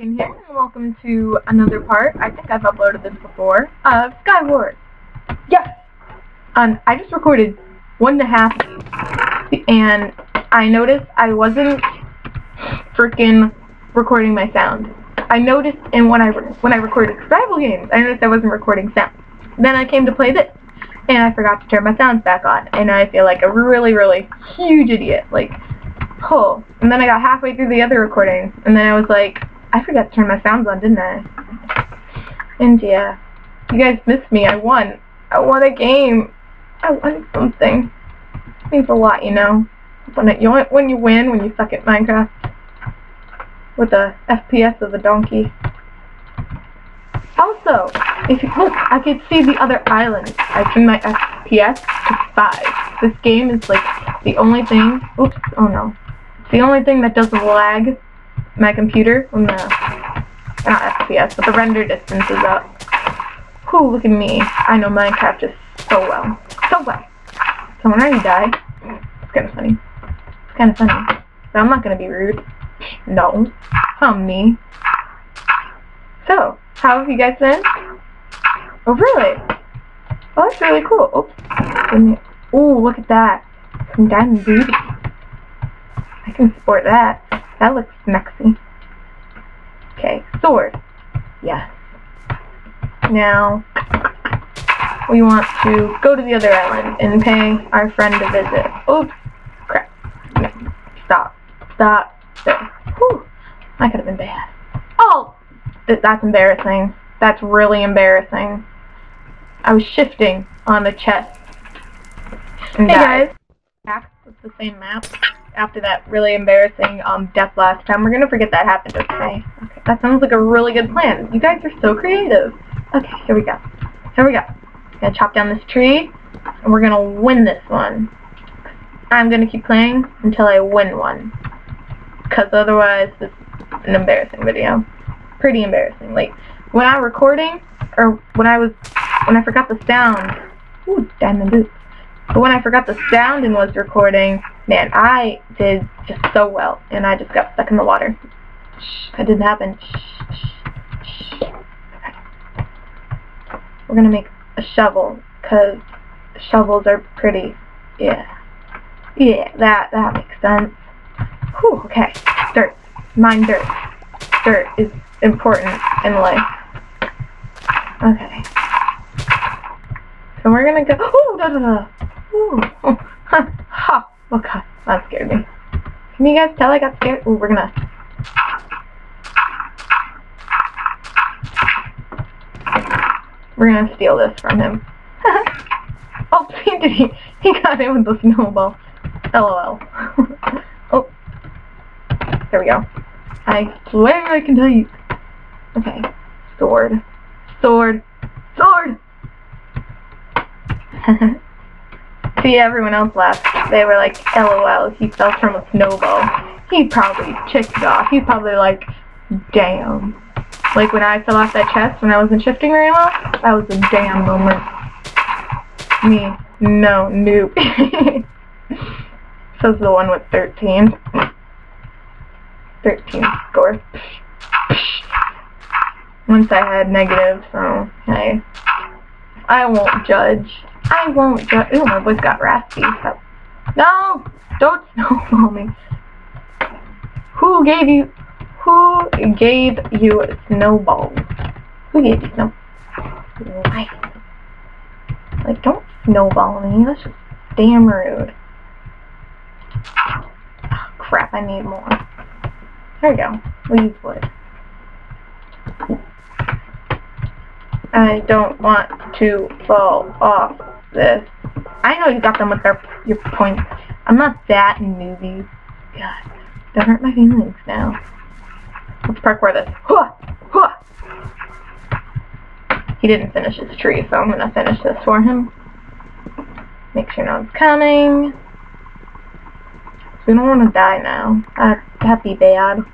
in here, and welcome to another part. I think I've uploaded this before of SkyWars. Yeah! Um, I just recorded one and a half, and I noticed I wasn't freaking recording my sound. I noticed, and when I when I recorded survival games, I noticed I wasn't recording sound. Then I came to play this, and I forgot to turn my sounds back on, and I feel like a really, really huge idiot. Like, oh. And then I got halfway through the other recording, and then I was like, I forgot to turn my sounds on, didn't I? India. you guys missed me. I won. I won a game. I won something. It means a lot, you know. When it, you when you win when you suck at Minecraft with a FPS of a donkey. Also, if you look, I could see the other islands. I turned my FPS to 5. This game is like the only thing, oops, oh no. It's the only thing that doesn't lag my computer when the, not FPS, but the render distance is up. Whew, look at me. I know Minecraft just so well. So well. Someone already died. It's kind of funny. It's kind of funny. But I'm not to be rude. No. Um, me. So, how have you guys been? Oh, really? Oh, that's really cool. Oops. Oh, look at that. Some diamond booty. I can sport that. That looks mexy. Okay, sword. Yes. Now, we want to go to the other island and pay our friend a visit. Oops. Crap. No. Stop. Stop. There. Whew. That could have been bad. Oh! That's embarrassing. That's really embarrassing. I was shifting on the chest. Hey died. guys. Back with the same map after that really embarrassing um, death last time. We're going to forget that happened, okay? Okay, that sounds like a really good plan. You guys are so creative. Okay, here we go. Here we go. I'm going to chop down this tree, and we're going to win this one. I'm going to keep playing until I win one. Because otherwise, it's an embarrassing video. Pretty embarrassing. Like, when I'm recording, or when I was, when I forgot the sound, ooh, diamond boots. But when I forgot the sound and was recording, man, I did just so well, and I just got stuck in the water. That didn't happen. We're gonna make a shovel, because shovels are pretty. Yeah. Yeah, that, that makes sense. Whew, okay. Dirt. Mine dirt. Dirt is important in life. Okay. So we're gonna go. Da da da. Ooh. Oh, ha. Oh god, that scared me. Can you guys tell I got scared? Ooh, we're gonna... We're gonna steal this from him. oh, he? He got in with the snowball. LOL. oh. There we go. I swear I can tell you. Okay. Sword. Sword. Sword! See, everyone else laughed. They were like, LOL, he fell from a snowball. He probably chicked off. He's probably like, damn. Like when I fell off that chest when I wasn't shifting very well, that was a damn moment. Me, no, nope. Says the one with 13. 13 score. Once I had negative, so, hey. I won't judge. I won't judge. Ooh, my voice got raspy. So. No! Don't snowball me. Who gave you... Who gave you snowballs? Who gave you snow... Why? Like, don't snowball me. That's just damn rude. Oh, crap, I need more. There we go. We'll use wood. I don't want to fall off this. I know you got them with their your points. I'm not that newbie. God, don't hurt my feelings now. Let's parkour this. Hua! Hua! He didn't finish his tree, so I'm gonna finish this for him. Make sure no one's coming. We don't want to die now. That, that'd be bad.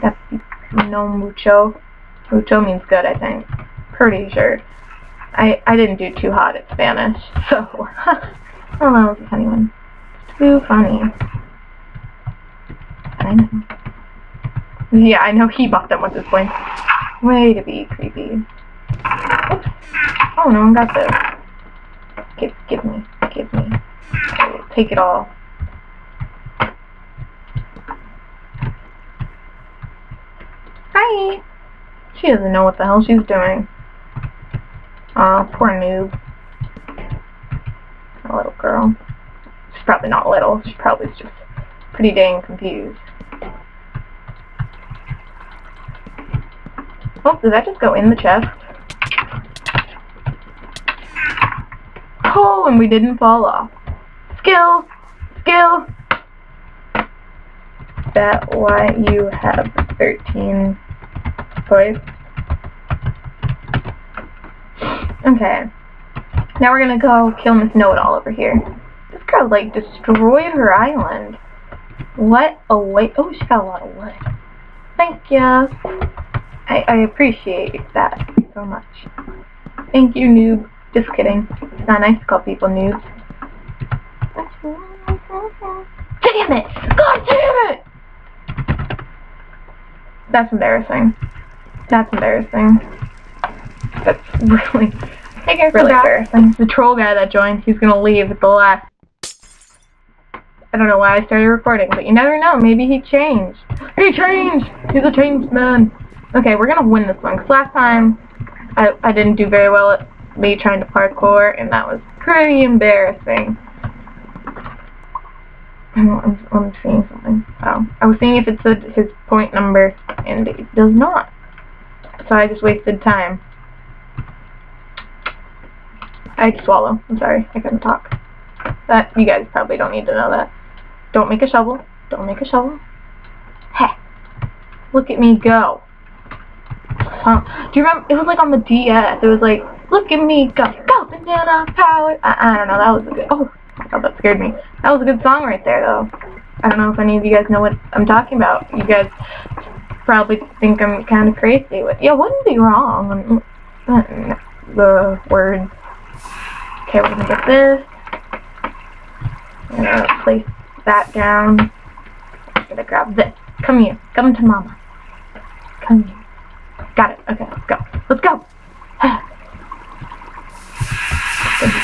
That'd be no mucho. Mucho means good, I think. Pretty sure. I, I didn't do too hot at Spanish, so... oh, that was a funny one. Too funny. I know. Yeah, I know he buffed him at this point. Way to be creepy. Oops. Oh, no one got this. Give, give me. Give me. Take it all. Hi! She doesn't know what the hell she's doing. Aw, poor noob. A little girl. She's probably not little. She probably is just pretty dang confused. Oh, did that just go in the chest? Oh, and we didn't fall off. Skill! Skill! That why you have 13 points. Okay. Now we're gonna go kill Miss Know-It-All over here. This girl, like, destroyed her island. What a waste. Oh, she got a lot of wood. Thank you. I, I appreciate that so much. Thank you, noob. Just kidding. It's not nice to call people noobs. Damn it! God damn it! That's embarrassing. That's embarrassing. That's really, Hey guys, really back. The troll guy that joined, he's gonna leave at the last. I don't know why I started recording, but you never know. Maybe he changed. He changed! He's a changed man. Okay, we're gonna win this one, because last time I, I didn't do very well at me trying to parkour, and that was pretty embarrassing. I'm, I'm, I'm seeing something. Oh, I was seeing if it said his point number, and it does not. So I just wasted time. I had to swallow. I'm sorry. I couldn't talk. That you guys probably don't need to know that. Don't make a shovel. Don't make a shovel. Heh. Look at me go. Huh. Do you remember? It was like on the DS. It was like, look at me go, go banana power. I, I don't know. That was a good. Oh, God, that scared me. That was a good song right there, though. I don't know if any of you guys know what I'm talking about. You guys probably think I'm kind of crazy. But yeah, wouldn't be wrong. Um, The words. Okay, we're gonna get this. I'm gonna place that down. I'm gonna grab this. Come here. Come to mama. Come here. Got it. Okay, let's go. Let's go.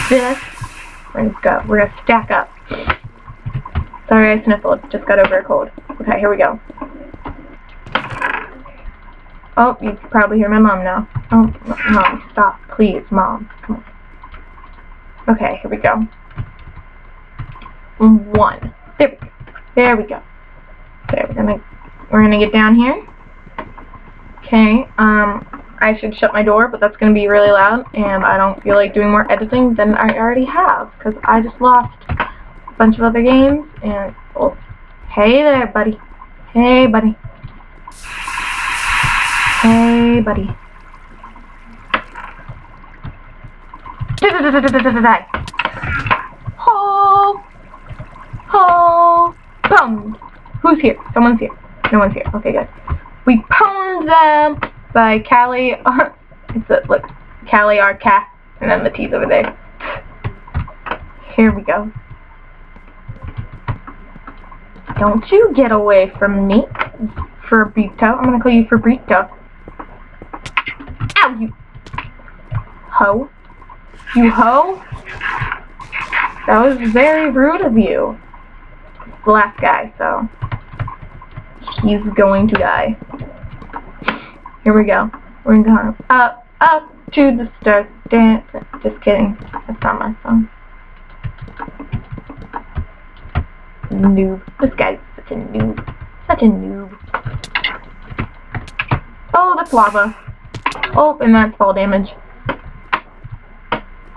This. We're gonna go. We're gonna stack up. Sorry, I sniffled. Just got over a cold. Okay, here we go. Oh, you can probably hear my mom now. Oh, mom, stop, please, mom. Come on. Okay, here we go. One. There we go. There we go. Okay, we're gonna we're gonna get down here. Okay, um, I should shut my door, but that's gonna be really loud, and I don't feel like doing more editing than I already have, because I just lost a bunch of other games, and, oh, hey there, buddy. Hey, buddy. Hey, buddy. Ho! Ho! Boom! Who's here? Someone's here. No one's here. Okay, good. We pwned them by Callie. it's a look, Callie our cat, and then the T's over there. Here we go. Don't you get away from me, Fabrito. I'm gonna call you Fabrito. Ow, you hoe. You hoe? That was very rude of you. The last guy, so he's going to die. Here we go. We're gonna up, up to the stars. Dance. Just kidding. That's not my song. Noob. This guy's such a noob. Such a noob. Oh, that's lava. Oh, and that's fall damage.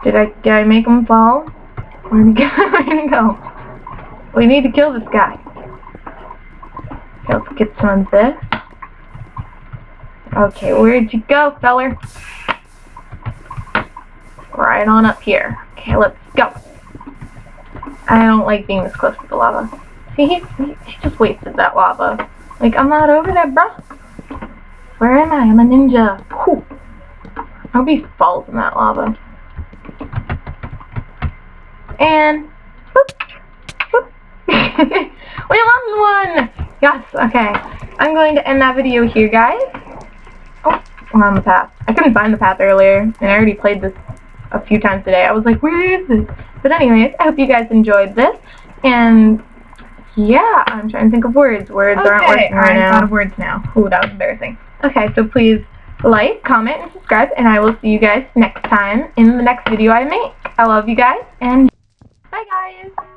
Did I did I make him fall? Where'd he go? We need to kill this guy. Okay, let's get some of this. Okay, where'd you go, feller? Right on up here. Okay, let's go. I don't like being this close to the lava. See, he, he, just wasted that lava. Like, I'm not over there, bro. Where am I? I'm a ninja. Whew. I hope he falls in that lava. And boop, boop. we won one. Yes. Okay. I'm going to end that video here, guys. Oh, we're on the path. I couldn't find the path earlier, and I already played this a few times today. I was like, where is this? But anyways, I hope you guys enjoyed this, and yeah, I'm trying to think of words. Words Okay, aren't working right now. I'm out of words now. Ooh, that was embarrassing. Okay, so please like, comment, and subscribe, and I will see you guys next time in the next video I make. I love you guys, and Bye guys!